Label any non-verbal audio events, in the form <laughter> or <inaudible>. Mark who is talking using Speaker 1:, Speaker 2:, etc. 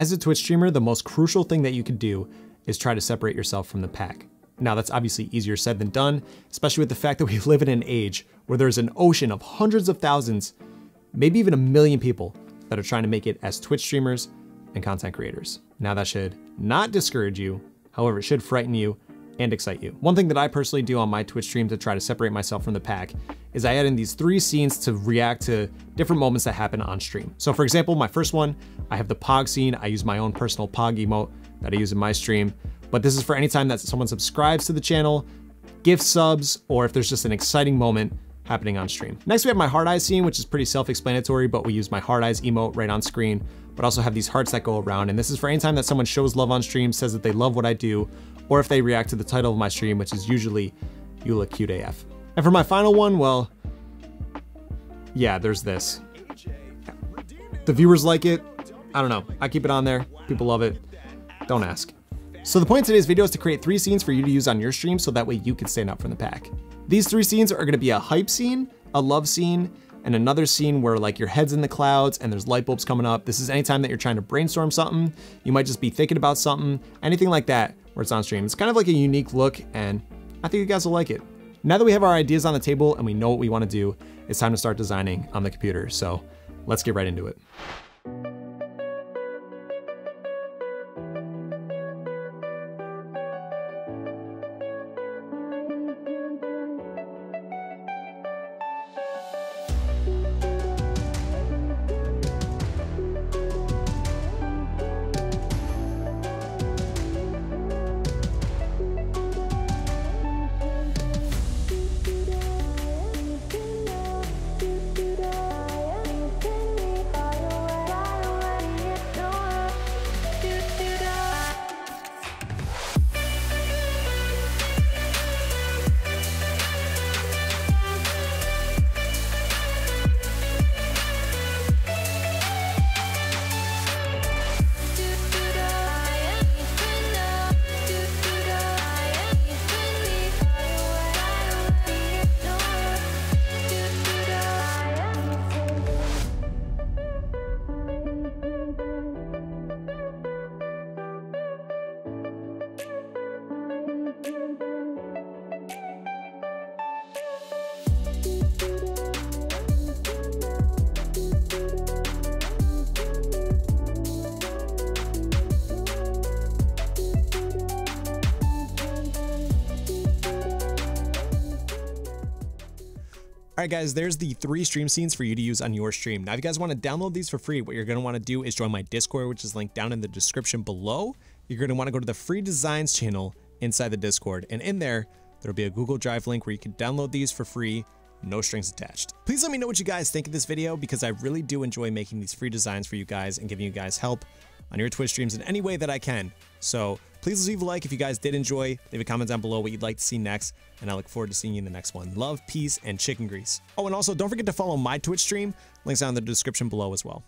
Speaker 1: As a Twitch streamer, the most crucial thing that you can do is try to separate yourself from the pack. Now, that's obviously easier said than done, especially with the fact that we <laughs> live in an age where there's an ocean of hundreds of thousands, maybe even a million people that are trying to make it as Twitch streamers and content creators. Now, that should not discourage you. However, it should frighten you and excite you. One thing that I personally do on my Twitch stream to try to separate myself from the pack is I add in these three scenes to react to different moments that happen on stream. So for example, my first one, I have the Pog scene. I use my own personal Pog emote that I use in my stream, but this is for any time that someone subscribes to the channel, gift subs, or if there's just an exciting moment happening on stream. Next, we have my heart eyes scene, which is pretty self-explanatory, but we use my heart eyes emote right on screen, but also have these hearts that go around. And this is for any time that someone shows love on stream, says that they love what I do, or if they react to the title of my stream, which is usually You Look Cute AF. And for my final one, well, yeah, there's this. The viewers like it. I don't know. I keep it on there. People love it. Don't ask. So the point of today's video is to create three scenes for you to use on your stream so that way you can stand out from the pack. These three scenes are gonna be a hype scene, a love scene, and another scene where like your head's in the clouds and there's light bulbs coming up. This is anytime that you're trying to brainstorm something. You might just be thinking about something, anything like that where it's on stream. It's kind of like a unique look and I think you guys will like it. Now that we have our ideas on the table and we know what we wanna do, it's time to start designing on the computer. So let's get right into it. All right, guys, there's the three stream scenes for you to use on your stream. Now, if you guys want to download these for free, what you're going to want to do is join my Discord, which is linked down in the description below. You're going to want to go to the free designs channel inside the Discord. And in there, there'll be a Google Drive link where you can download these for free, no strings attached. Please let me know what you guys think of this video because I really do enjoy making these free designs for you guys and giving you guys help on your Twitch streams in any way that I can. So please leave a like if you guys did enjoy. Leave a comment down below what you'd like to see next, and I look forward to seeing you in the next one. Love, peace, and chicken grease. Oh, and also don't forget to follow my Twitch stream. Links down in the description below as well.